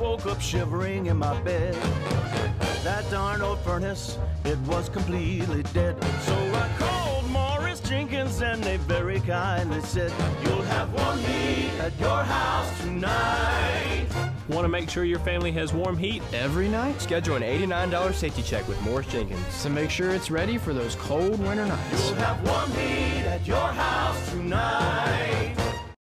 Woke up shivering in my bed. That darn old furnace, it was completely dead. So I called Morris Jenkins and they very kindly said, You'll have warm heat at your house tonight. Want to make sure your family has warm heat? Every night, schedule an $89 safety check with Morris Jenkins to make sure it's ready for those cold winter nights. You'll have warm heat